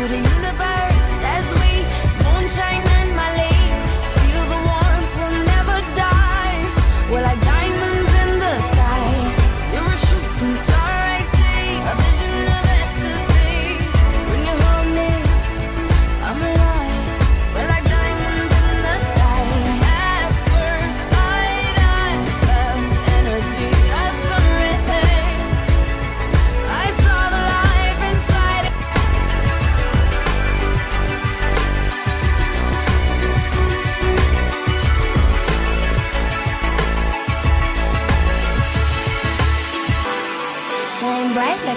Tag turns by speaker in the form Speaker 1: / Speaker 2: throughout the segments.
Speaker 1: to the universe as we moonshine.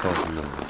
Speaker 2: pausieren.